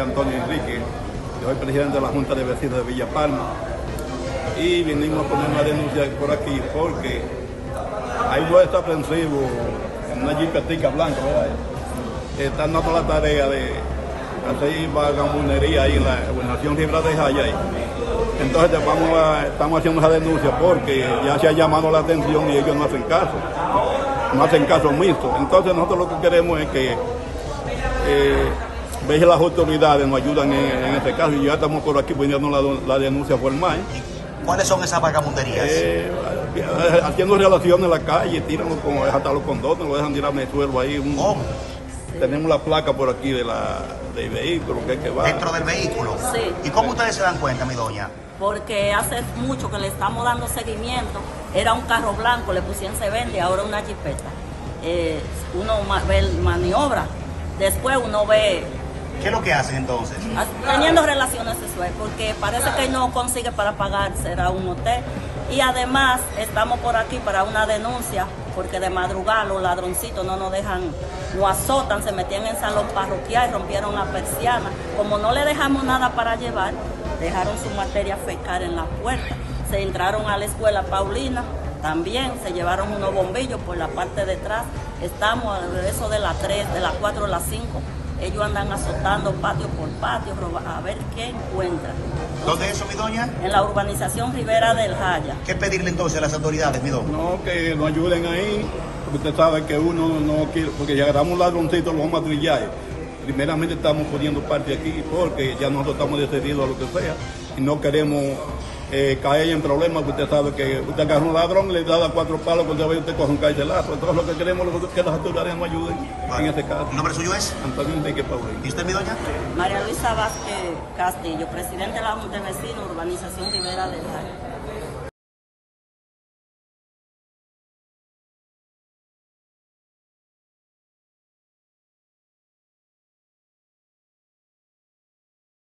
Antonio Enrique, yo soy presidente de la Junta de Vecinos de Villa Palma y vinimos a poner una denuncia por aquí porque hay vuestro aprensivo en una jipetica blanca, ¿verdad? Están dando la tarea de hacer vagabundería ahí en la gobernación Ribra de Jaya. Entonces estamos haciendo esa denuncia porque ya se ha llamado la atención y ellos no hacen caso, no hacen caso mixto. Entonces nosotros lo que queremos es que eh, vean las autoridades nos ayudan en, en este caso y ya estamos por aquí poniendo la, la denuncia formal. ¿Cuáles son esas vagabunderías? Eh, haciendo relaciones en la calle, tiran con, hasta los condones, lo dejan tirar el suelo ahí. Un, ¿Cómo? Tenemos la placa por aquí de la, del vehículo que, es que va. ¿Dentro del vehículo? Sí. ¿Y cómo ustedes se dan cuenta, mi doña? porque hace mucho que le estamos dando seguimiento. Era un carro blanco, le pusieron se vende, ahora una jipeta. Eh, uno ve el maniobra, después uno ve ¿Qué es lo que hacen entonces? teniendo relaciones sexuales, porque parece que no consigue para pagar, será un hotel. Y además estamos por aquí para una denuncia, porque de madrugada los ladroncitos no nos dejan, nos azotan, se metían en salón parroquial y rompieron la persiana. Como no le dejamos nada para llevar, dejaron su materia fecal en la puerta. Se entraron a la escuela Paulina, también se llevaron unos bombillos por la parte de atrás. Estamos a eso de las 3, de las 4, de las 5. Ellos andan azotando patio por patio, roba- a ver qué encuentran. ¿Dónde es eso, mi doña? En la urbanización Rivera del Jaya. ¿Qué pedirle entonces a las autoridades, mi doña? No, que nos ayuden ahí, porque usted sabe que uno no quiere, porque ya agarramos ladroncitos, los vamos a trillar. Primeramente estamos poniendo parte aquí porque ya nosotros estamos decididos a lo que sea y no queremos eh, caer en problemas, porque usted sabe que usted agarra un ladrón, le da cuatro palos, cuando ve usted coge un carcelazo. Entonces lo que queremos es que las autoridades nos ayuden en este caso. ¿El nombre suyo es? Antonio Enrique Paulino. ¿Y usted, mi doña? María Luisa Vázquez Castillo, presidente de la Junta de Vecinos, urbanización Rivera del Jaya.